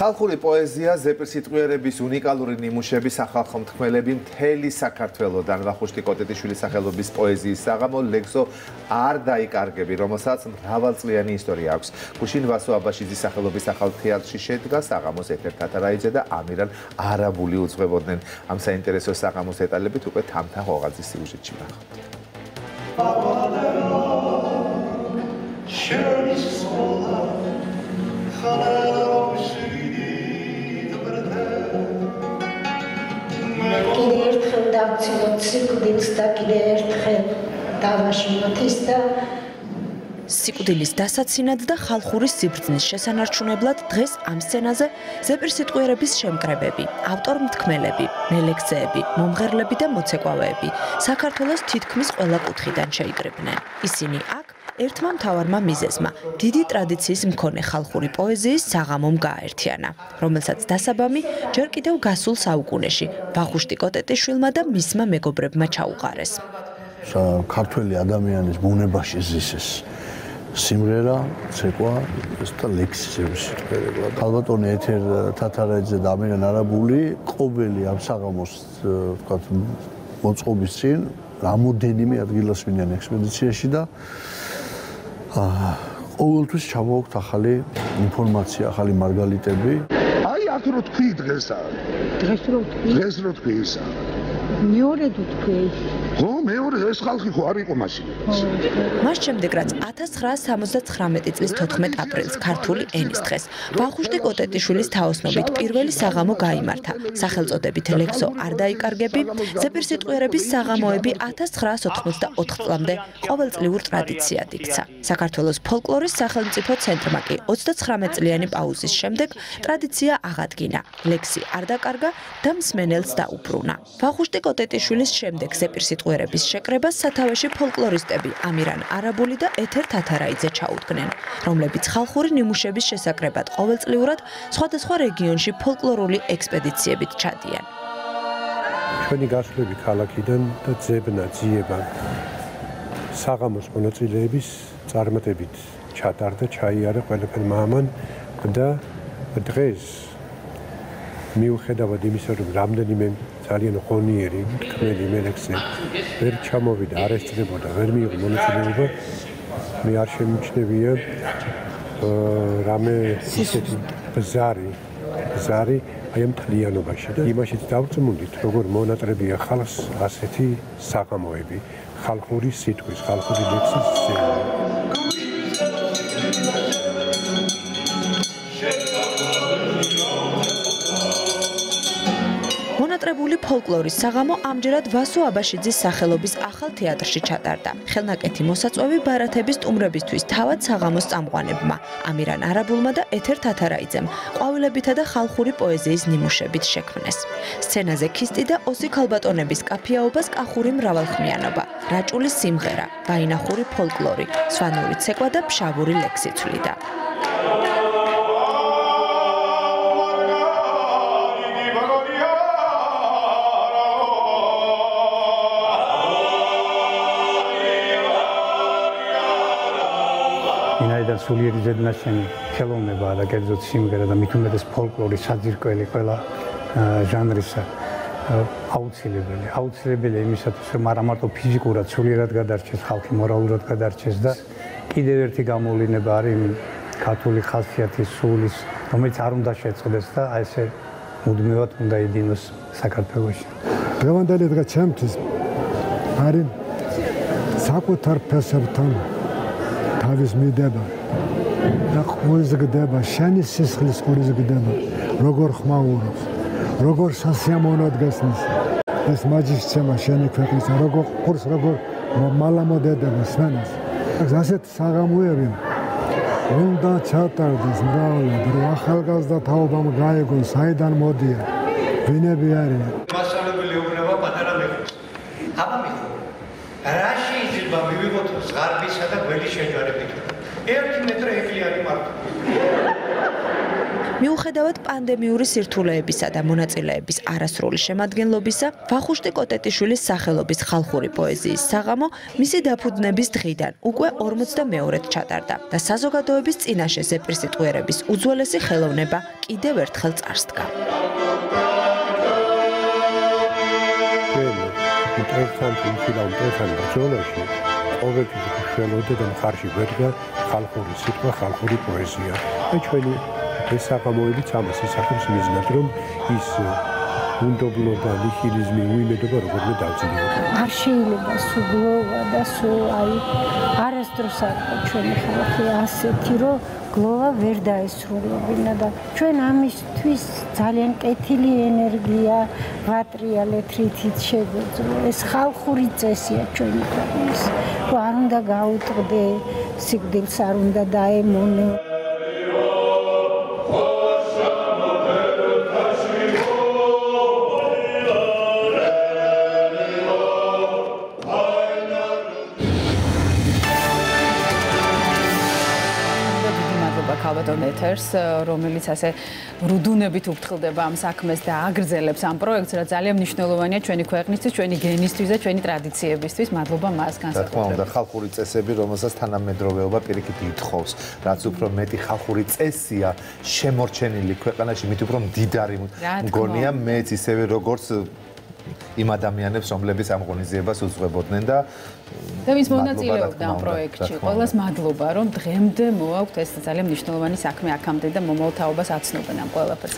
ხალხური პოეზია, ზეპირსიტყვიერების უნიკალური ნიმუშები, სახალხო მთქმელები მთელი საქართველოსდან ვახუშტი კოტეტიშვილის სახელობის პოეზიის საღამო ლექსო არ დაიკარგები, რომელსაც მრავალწლიანი ისტორია აქვს. გუშინ ვასო აბაშიძის სახელობის ახალ თეატრში შედგა საღამოს ეთერ თათარაიძე და ამირან არაბული უძღვებოდნენ. ამ საინტერესო საღამოს დეტალებით უკვე თამთა ღოღაძის სიუჟეტში ნახავთ. Share დავცილოთ სიკვდილს და კიდე ერთხელ დავაშინოთ ის და სიკვდილის დასაცინად და ხალხური სიბრძნის შესანარჩუნებლად დღეს ამ სცენაზე ზეპირსიტყვიერების შემკრებები, ავტორ-მთქმელები, მელექსეები, მომღერლები და მოცეკვავეები საქართველოს თითქმის ყველა კუთხიდან შეიკრიბნენ. ისინი აქ ერთმა მთავარმა მიზეზმა დიდი ტრადიციის მქონე ხალხური პოეზიის საღამომ გააერთიანა, რომელსაც დასაბამი ჯერ კიდევ გასულ საუკუნეში ვახუშტი კოტეტიშვილმა და მისმა მეგობრებმა ჩაუყარეს. ქართველი ადამიანის ბუნებაში ზისეს სიმღერა, ცეკვა, ეს და ლექსები სიტყვერება. ქალბატონი ეთერ თათარაიძე და ამირან არაბული ყოველი ამ საღამოს ვთქვათ მოწყობის წინ რამოდენიმე ადგილას ვინიან ექსპედიციაში და აა ყოველთვის ჩამოვაქვთ ახალი ინფორმაცია, ახალი მარგალიტები. აი აქ რო თქვი დღესა. დღეს რო თქვი? დღეს რო თქვი ისა. მეორე თქვი. ხო, მეორე ეს ხალხი ხო არ იყო მაშინ. მას შემდეგ რაც 1979 წლის 14 აპრილს ქართული ენის დღეს ვახუშტი კოტეტიშვილის თაოსნობით პირველი საღამო გამართა. სახელწოდებით ლექსო არ დაიკარგები, ზეპირსიტყვიერების საღამოები 1984 წლამდე ყოველწლიურ ტრადიციად იქცა. საქართველოს ფოლკლორის სახელმწიფო ცენტრმა კი 39 წლიანი პაუზის შემდეგ ტრადიცია აღადგინა. ლექსი არ დაკარგა და მსმენელს დაუბრუნა. ვახუშტი კოტეტიშვილის შემდეგ ზეპირსიტყვიერების შეკრებას სათავეში ფოლკლორისტები ამირან არაბული და ეთერ თათარაიძე ჩაუდგნენ, რომლებიც ხალხური ნიმუშების შესაკრებად ყოველწლიურად სხვადასხვა რეგიონში ფოლკლორული ექსპედიციებით ჩადიან. ჩვენი გასვლები ქალაქიდან და ძებნა ძიება საღამოს მონაწილეების წარმატებით ჩატარდა, ჩაიარა ყველაფერმა ამან და დღეს მიუხედავად იმისა, რომ რამდენიმე ძალიან ღონიერი კმელი მელექსე ვერ ჩამოვიდა, არ ესწრებოდა, ვერ მიიღო მონაწილეობა. მე არ შემიჩნევია რამე ისეთი ბზარი, ბზარი აი ამ თლიანობაში და იმაშიც დავწმუნდით, როგორ მონატრებია ხალხს ასეთი საღამოები, ხალხური სიტყვის, ხალხური ლექსის ძიება. მონატრებული ფოლკლორის საღამო ამჯერად ვასო აბაშიძის სახელობის ახალ თეატრში ჩატარდა. ხელნაკეთი მოსაწვევი ბარათების სტუმრებისთვის თავად საღამოს წამყვანებმა, ამირან არაბულმა და ეთერ თათარაიძემ, ყვავილებითა და ხალხური პოეზიის ნიმუშებით შექმნეს. სცენაზე ქისტი და ოსი ქალბატონების კაფიაობას კახური მრავალხმიანობა, რაჭული სიმღერა, ვაინახური ფოლკლორი, სვანური ცეკვა და ფშავური ლექსი ცვლიდა. ვინაიდან სულიერი ზედნაშენი ხელოვნებაა და კერძოდ სიმღერა და მით უმეტეს ფოლკლორი საძირკველი ყველა ჟანრისა აუცილებელი აუცილებელი იმისათვის რომ არა მარტო ფიზიკურად სულიერად გადარჩეს ხალხი მორალურად გადარჩეს და კიდევ ერთი გამოვლინება არის ქართული ხასიათის სულის რომელიც არ უნდა შეწყდეს და აი ესე მუდმივად უნდა იდინოს საქართველოში. დღევანდელი დღე ჩემთვის არის საკუთარ ფესებთან თავის მიდება და ყურის გდება შენი სისხლის ყურის გდება როგორ ხმაურობს როგორ სასიამოვნოდ გასნის ეს მაჯისცემა შენი ქვეყნის როგორ ყურს როგორ მალამოდედება სვენას. ასეთ საღამოები უნდა ჩატარდეს მრავლად რომ ახალგაზრდა თაობამ გაეგონ საიდან მოდიან ვინები არიან? მასალებელი ეუბნება პატარა მეფეს აბა მიხო რა გველი შეჯარებით 1 მეტრე ეკლიანი მარტო მიუხედავად პანდემიური სირთულეებისა და მონაწილეების არასრული შემადგენლობისა, ვახუშტი კოტეტიშვილის სახელობის ხალხური პოეზიის საღამო მისი დაფუძნების დღიდან უკვე 42-ად ჩატარდა და საზოგადოების წინაშე ზეპირსიტყვიერების უძველესი ხელოვნება კიდევ ერთხელ წარსდგა. მტრეთან თუმცა მტრეთან ბრძოლაში ყოველთვის უშველოდა და მხარში ვედგა ხალხური სიტყვა, ხალხური პოეზია. აი ჩვენი ეს საღამოებიც ამას ისახებს მიზნად, რომ ის უნდობლობა, ნიჰილიზმი, უიმედობა როგორმე დავძლიო. არ შეიძლება სულგლოვა და სულ აი არასდროს არ ჩვენი ხალხი ასეთი, რომ გლოვა ვერ დაესრულებინა და ჩვენ ამისთვის ძალიან კეთილი ენერგია ვატრია ლეთრითით შეგვეძლო. ეს ხალხური წესია ჩვენი ქვეყნის. რომ არ უნდა გაუტყდე, სიკვდილს არ უნდა დაემონე. ქალბატონ ეთერს, რომელიც ასე რუდუნებით უფრთხილდება ამ საქმეს და აგრძელებს ამ პროექტს, რა ძალიან მნიშვნელოვანია ჩვენი ქვეყნისთვის, ჩვენი გენისთვის და ჩვენი ტრადიციებისთვის. მადლობა მას განსაკუთრებით. რა თქმა უნდა, ხალხური წესები, რომელსაც თანამედროვეობა პირიქით ითხოვს, რაც უფრო მეტი ხალხური წესია შემორჩენილი ქვეყანაში, მით უფრო მდიდარი მგონია მეც ისევე როგორც იმ ადამიანებს, რომლებიც ამ ღონისძიებას უძღვებოდნენ და და ვის მონაწილეობდა ამ პროექტში. ყველას მადლობა, რომ დღემდე მოაქვთ ეს ძალიან მნიშვნელოვანი საქმე აქამდე და მომავალ თაობას აცნობენ ამ ყველაფერს.